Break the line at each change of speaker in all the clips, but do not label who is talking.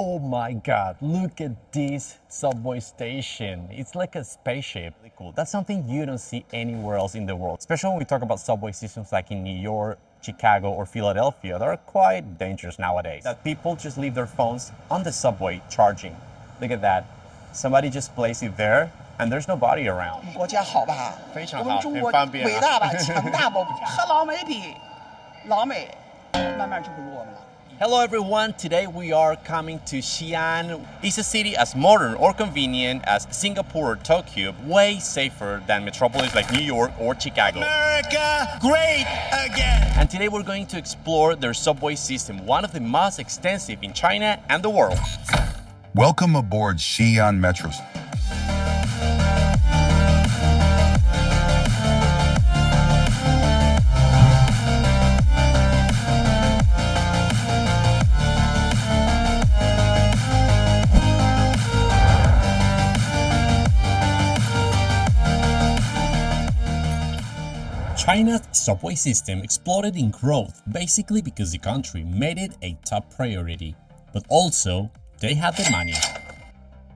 Oh my god, look at this subway station. It's like a spaceship. Really cool. That's something you don't see anywhere else in the world. Especially when we talk about subway systems like in New York, Chicago, or Philadelphia. They're quite dangerous nowadays. That people just leave their phones on the subway charging. Look at that. Somebody just places it there and there's nobody around.
国家好吧？
非常好
我们中国
很方便啊
伟大吧，强大不？和老美比，老美慢慢就不如我们了。
Hello everyone, today we are coming to Xi'an. It's a city as modern or convenient as Singapore or Tokyo, way safer than metropolis like New York or Chicago.
America great again.
And today we're going to explore their subway system, one of the most extensive in China and the world.
Welcome aboard Xi'an Metro.
China's subway system exploded in growth basically because the country made it a top priority, but also they had the money,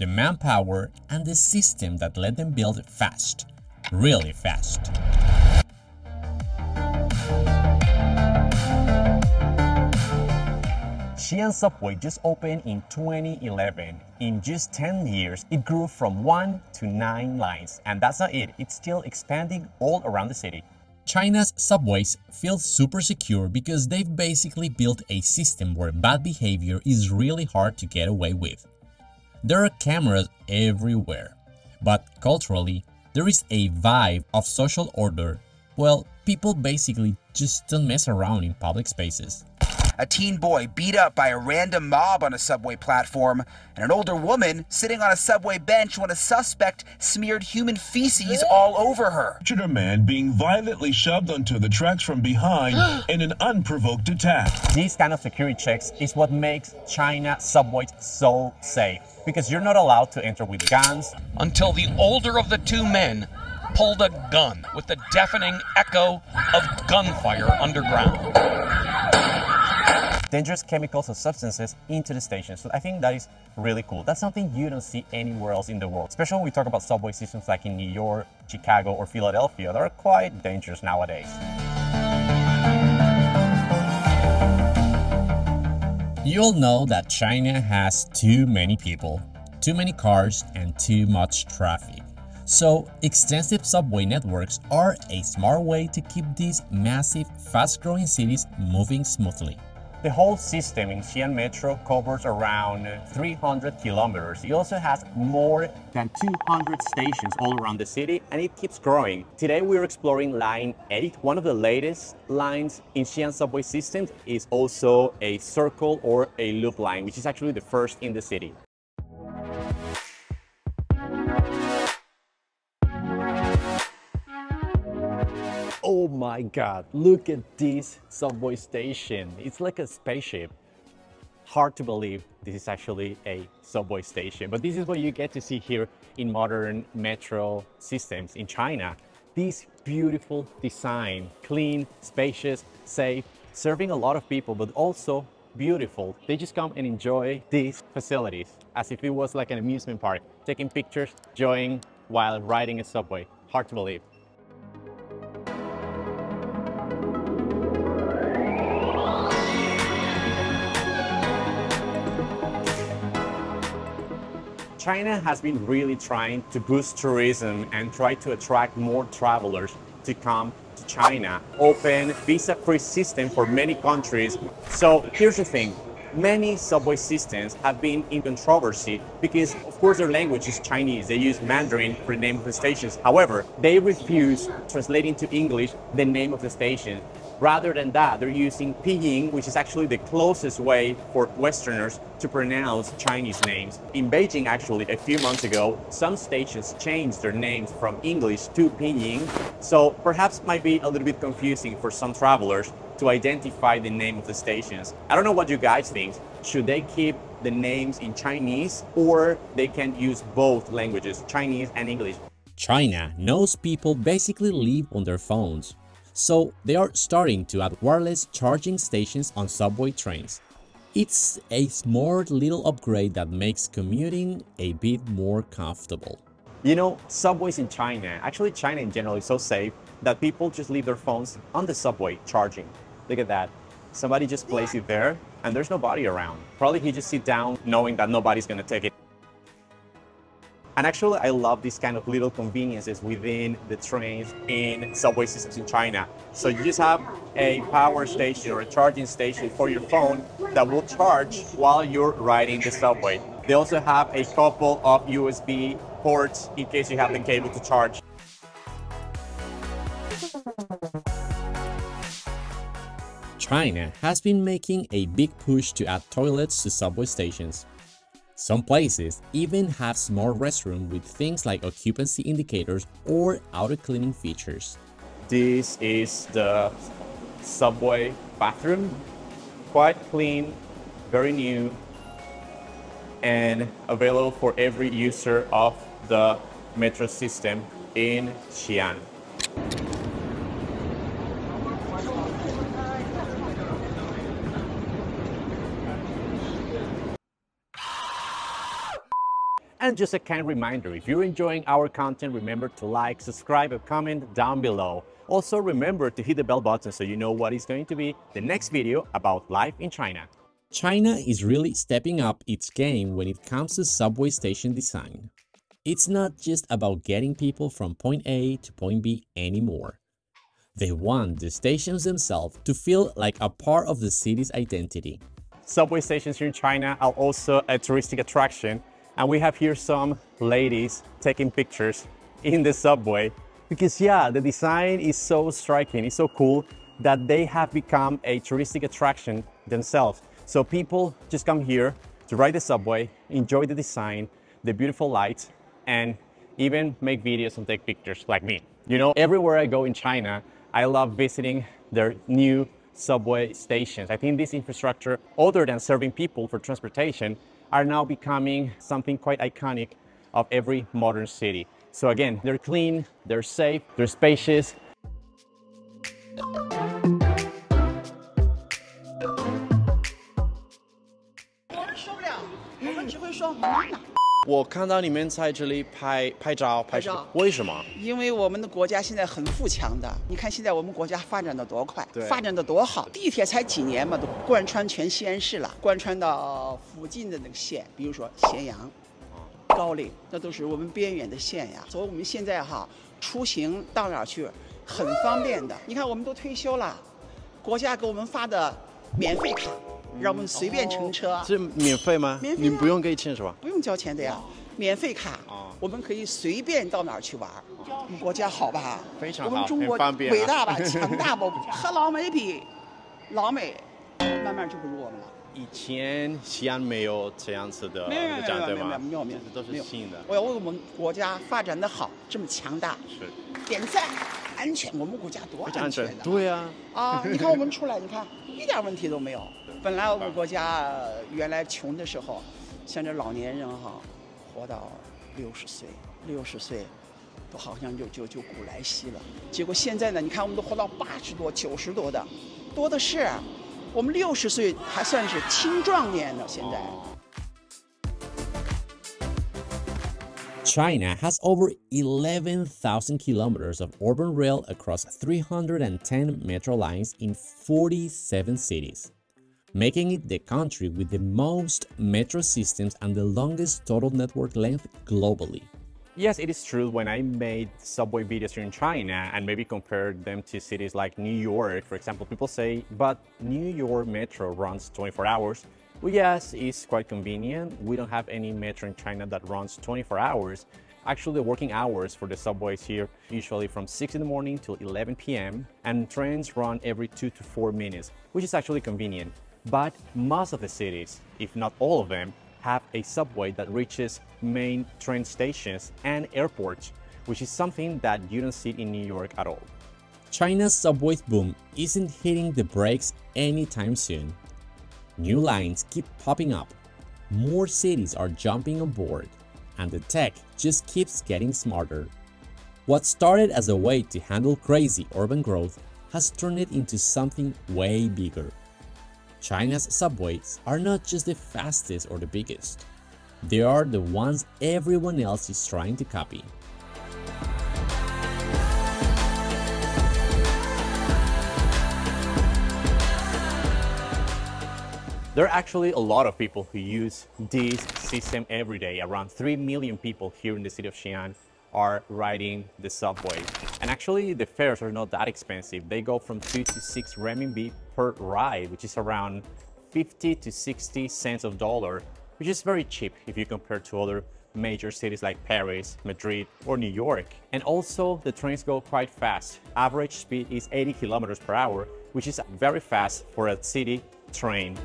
the manpower, and the system that let them build it fast, really fast. Xi'an Subway just opened in 2011. In just 10 years, it grew from 1 to 9 lines. And that's not it, it's still expanding all around the city. China's subways feel super secure because they've basically built a system where bad behavior is really hard to get away with. There are cameras everywhere, but culturally, there is a vibe of social order. Well, people basically just don't mess around in public spaces.
A teen boy beat up by a random mob on a subway platform, and an older woman sitting on a subway bench when a suspect smeared human feces all over her.
Pictured a man being violently shoved onto the tracks from behind in an unprovoked attack.
These kind of security checks is what makes China subways so safe because you're not allowed to enter with guns.
until the older of the two men pulled a gun with the deafening echo of gunfire underground.
Dangerous chemicals or substances into the station. So I think that is really cool. That's something you don't see anywhere else in the world, especially when we talk about subway systems like in New York, Chicago, or Philadelphia. They're quite dangerous nowadays. You all know that China has too many people, too many cars, and too much traffic. So, extensive subway networks are a smart way to keep these massive, fast growing cities moving smoothly. The whole system in Xi'an Metro covers around 300 kilometers. It also has more than 200 stations all around the city and it keeps growing. Today we're exploring Line 8. One of the latest lines in Xi'an subway system is also a circle or a loop line, which is actually the first in the city. Oh my god, look at this subway station. It's like a spaceship. Hard to believe this is actually a subway station, but this is what you get to see here in modern metro systems in China. This beautiful design, clean, spacious, safe, serving a lot of people, but also beautiful. They just come and enjoy these facilities as if it was like an amusement park, taking pictures, enjoying while riding a subway. Hard to believe. China has been really trying to boost tourism and try to attract more travelers to come to China. Open visa-free system for many countries. So here's the thing. Many subway systems have been in controversy because, of course, their language is Chinese. They use Mandarin for the name of the stations. However, they refuse translating to English the name of the station. Rather than that, they're using Pinyin, which is actually the closest way for Westerners to pronounce Chinese names. In Beijing, actually, a few months ago, some stations changed their names from English to Pinyin, so perhaps might be a little bit confusing for some travelers to identify the name of the stations. I don't know what you guys think. Should they keep the names in Chinese or they can use both languages, Chinese and English? China knows people basically live on their phones. So they are starting to add wireless charging stations on subway trains.
It's a smart little upgrade that makes commuting a bit more comfortable.
You know, subways in China, actually China in general is so safe that people just leave their phones on the subway charging. Look at that. Somebody just places it there and there's nobody around. Probably he just sit down knowing that nobody's gonna take it. And actually, I love these kind of little conveniences within the trains in subway systems in China. So you just have a power station or a charging station for your phone that will charge while you're riding the subway. They also have a couple of USB ports in case you have the cable to charge.
China has been making a big push to add toilets to subway stations. Some places even have smart restrooms with things like occupancy indicators or auto cleaning features.
This is the subway bathroom. Quite clean, very new, and available for every user of the metro system in Xi'an. And just a kind reminder, if you're enjoying our content, remember to like, subscribe, and comment down below. Also remember to hit the bell button so you know what is going to be the next video about life in China.
China is really stepping up its game when it comes to subway station design. It's not just about getting people from point A to point B anymore. They want the stations themselves to feel like a part of the city's identity.
Subway stations here in China are also a touristic attraction and we have here some ladies taking pictures in the subway because yeah, the design is so striking, it's so cool that they have become a touristic attraction themselves. So people just come here to ride the subway, enjoy the design, the beautiful lights, and even make videos and take pictures like me. You know, everywhere I go in China, I love visiting their new subway stations. I think this infrastructure, other than serving people for transportation, are now becoming something quite iconic of every modern city. So again, they're clean, they're safe, they're spacious.
我看到你们在这里拍拍照拍照，为什么？
因为我们的国家现在很富强的，你看现在我们国家发展的多快，
对
发展的多好。地铁才几年嘛，都贯穿全西安市了，贯穿到附近的那个县，比如说咸阳、高陵，那都是我们边远的县呀。所以我们现在哈出行到哪儿去很方便的。你看我们都退休了，国家给我们发的免费卡，让我们随便乘车。
是免费吗？
免费啊
你不用给钱是吧？
不用交钱的呀，免费卡
哦，
我们可以随便到哪儿去玩儿。我们国家好吧？
非常好
我们中国伟大吧，强大吧？和老美比，老美慢慢就不如我们了。
以前西安没有这样子的
没有没有？没有没有没有没有
这都
没有
是新的。
我要为我们国家发展的好，这么强大，
是
点赞。安全，我们国家多
安全。对啊，
啊，你看我们出来，你看一点问题都没有。本来我们国家原来穷的时候，像这老年人哈，活到六十岁，六十岁，都好像就就就古来稀了。结果现在呢，你看我们都活到八十多、九十多的，多的是。我们六十岁还算是青壮年呢，现在。
China has over 11,000 kilometers of urban rail across 310 metro lines in 47 cities, making it the country with the most metro systems and the longest total network length globally.
Yes, it is true. When I made subway videos here in China and maybe compared them to cities like New York, for example, people say, but New York Metro runs 24 hours. Well, yes, it's quite convenient. We don't have any metro in China that runs 24 hours. Actually, the working hours for the subways here usually from 6 in the morning till 11 p.m. and trains run every 2 to 4 minutes, which is actually convenient. But most of the cities, if not all of them, have a subway that reaches main train stations and airports, which is something that you don't see in New York at all.
China's subway boom isn't hitting the brakes anytime soon. New lines keep popping up, more cities are jumping on board, and the tech just keeps getting smarter. What started as a way to handle crazy urban growth has turned it into something way bigger. China's subways are not just the fastest or the biggest. They are the ones everyone else is trying to copy.
There are actually a lot of people who use this system every day. Around 3 million people here in the city of Xi'an are riding the subway. And actually the fares are not that expensive. They go from 2 to 6 renminbi per ride, which is around 50 to 60 cents of dollar, which is very cheap if you compare to other major cities like Paris, Madrid, or New York. And also the trains go quite fast. Average speed is 80 kilometers per hour, which is very fast for a city train.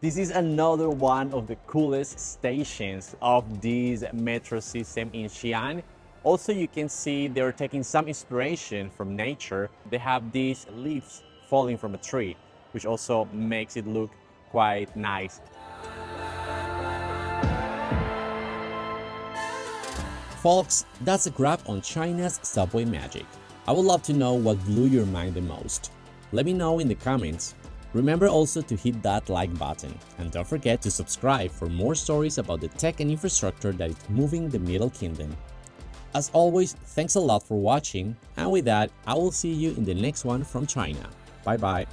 This is another one of the coolest stations of this metro system in Xi'an. Also, you can see they're taking some inspiration from nature. They have these leaves falling from a tree, which also makes it look quite nice.
Folks, that's a grab on China's subway magic. I would love to know what blew your mind the most. Let me know in the comments Remember also to hit that like button and don't forget to subscribe for more stories about the tech and infrastructure that is moving the Middle Kingdom. As always, thanks a lot for watching and with that, I will see you in the next one from China. Bye bye.